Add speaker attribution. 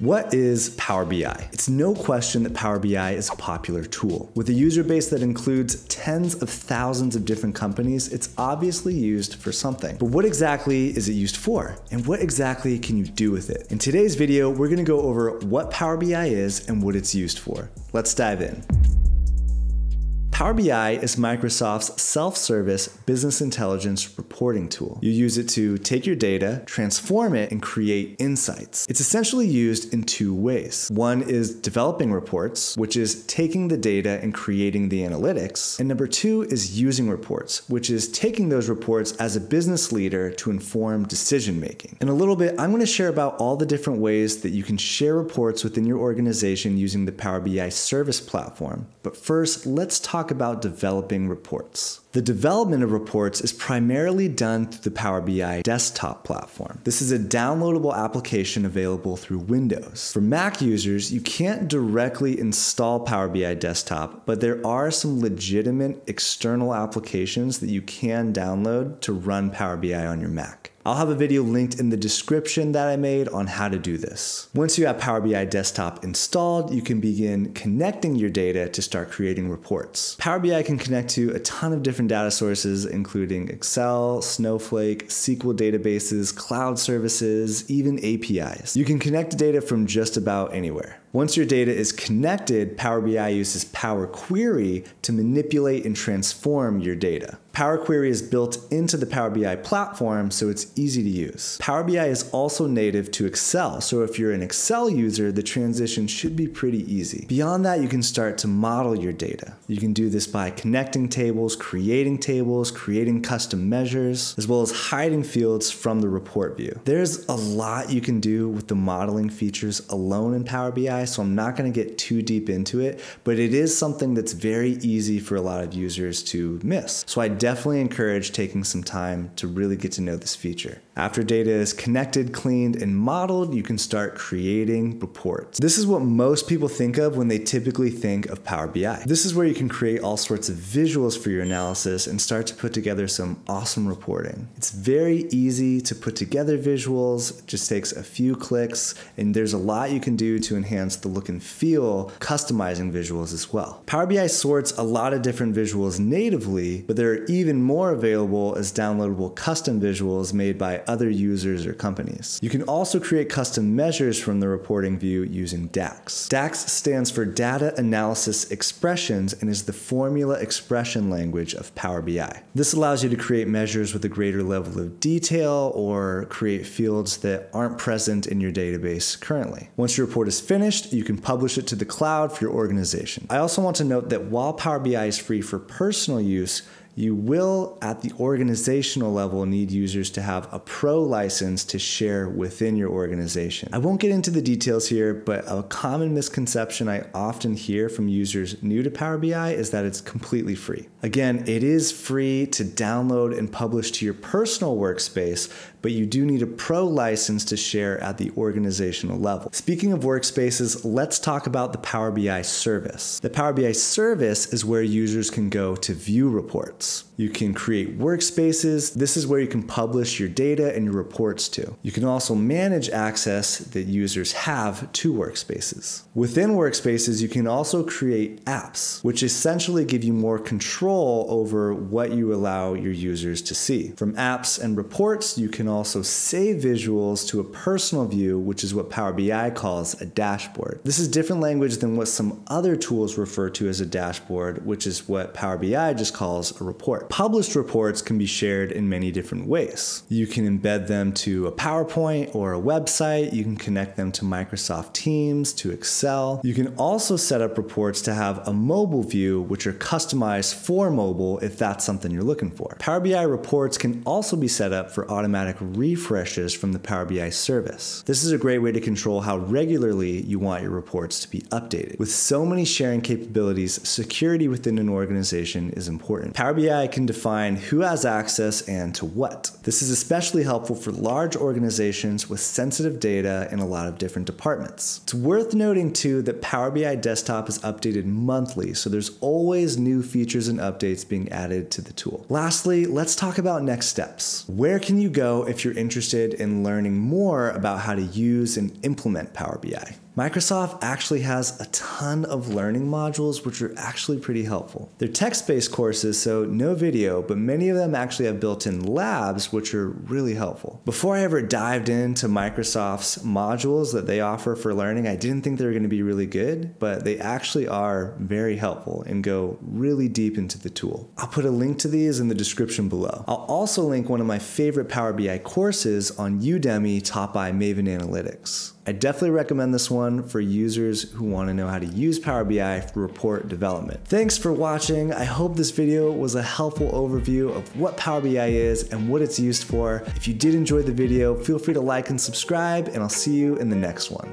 Speaker 1: What is Power BI? It's no question that Power BI is a popular tool. With a user base that includes tens of thousands of different companies, it's obviously used for something. But what exactly is it used for? And what exactly can you do with it? In today's video, we're gonna go over what Power BI is and what it's used for. Let's dive in. Power BI is Microsoft's self-service business intelligence reporting tool. You use it to take your data, transform it, and create insights. It's essentially used in two ways. One is developing reports, which is taking the data and creating the analytics. And number two is using reports, which is taking those reports as a business leader to inform decision making. In a little bit, I'm going to share about all the different ways that you can share reports within your organization using the Power BI service platform. But first, let's talk talk about developing reports. The development of reports is primarily done through the Power BI desktop platform. This is a downloadable application available through Windows. For Mac users, you can't directly install Power BI desktop, but there are some legitimate external applications that you can download to run Power BI on your Mac. I'll have a video linked in the description that I made on how to do this. Once you have Power BI Desktop installed, you can begin connecting your data to start creating reports. Power BI can connect to a ton of different data sources, including Excel, Snowflake, SQL databases, cloud services, even APIs. You can connect data from just about anywhere. Once your data is connected, Power BI uses Power Query to manipulate and transform your data. Power Query is built into the Power BI platform, so it's easy to use. Power BI is also native to Excel, so if you're an Excel user, the transition should be pretty easy. Beyond that, you can start to model your data. You can do this by connecting tables, creating tables, creating custom measures, as well as hiding fields from the report view. There's a lot you can do with the modeling features alone in Power BI, so I'm not going to get too deep into it, but it is something that's very easy for a lot of users to miss. So I definitely encourage taking some time to really get to know this feature. After data is connected, cleaned, and modeled, you can start creating reports. This is what most people think of when they typically think of Power BI. This is where you can create all sorts of visuals for your analysis and start to put together some awesome reporting. It's very easy to put together visuals, it just takes a few clicks, and there's a lot you can do to enhance the look and feel, customizing visuals as well. Power BI sorts a lot of different visuals natively, but there are even more available as downloadable custom visuals made by other users or companies. You can also create custom measures from the reporting view using DAX. DAX stands for Data Analysis Expressions and is the formula expression language of Power BI. This allows you to create measures with a greater level of detail or create fields that aren't present in your database currently. Once your report is finished, you can publish it to the cloud for your organization. I also want to note that while Power BI is free for personal use, you will, at the organizational level, need users to have a pro license to share within your organization. I won't get into the details here, but a common misconception I often hear from users new to Power BI is that it's completely free. Again, it is free to download and publish to your personal workspace, but you do need a pro license to share at the organizational level. Speaking of workspaces, let's talk about the Power BI service. The Power BI service is where users can go to view reports. You can create workspaces. This is where you can publish your data and your reports to. You can also manage access that users have to workspaces. Within workspaces, you can also create apps, which essentially give you more control over what you allow your users to see. From apps and reports, you can also save visuals to a personal view, which is what Power BI calls a dashboard. This is different language than what some other tools refer to as a dashboard, which is what Power BI just calls a report. Published reports can be shared in many different ways. You can embed them to a PowerPoint or a website. You can connect them to Microsoft Teams, to Excel. You can also set up reports to have a mobile view, which are customized for mobile if that's something you're looking for. Power BI reports can also be set up for automatic refreshes from the Power BI service. This is a great way to control how regularly you want your reports to be updated. With so many sharing capabilities, security within an organization is important. Power BI can define who has access and to what. This is especially helpful for large organizations with sensitive data in a lot of different departments. It's worth noting too that Power BI Desktop is updated monthly, so there's always new features and updates being added to the tool. Lastly, let's talk about next steps. Where can you go if you're interested in learning more about how to use and implement Power BI. Microsoft actually has a ton of learning modules which are actually pretty helpful. They're text-based courses, so no video, but many of them actually have built-in labs which are really helpful. Before I ever dived into Microsoft's modules that they offer for learning, I didn't think they were going to be really good, but they actually are very helpful and go really deep into the tool. I'll put a link to these in the description below. I'll also link one of my favorite Power BI courses on Udemy taught by Maven Analytics. I definitely recommend this one for users who want to know how to use Power BI for report development. Thanks for watching. I hope this video was a helpful overview of what Power BI is and what it's used for. If you did enjoy the video, feel free to like and subscribe, and I'll see you in the next one.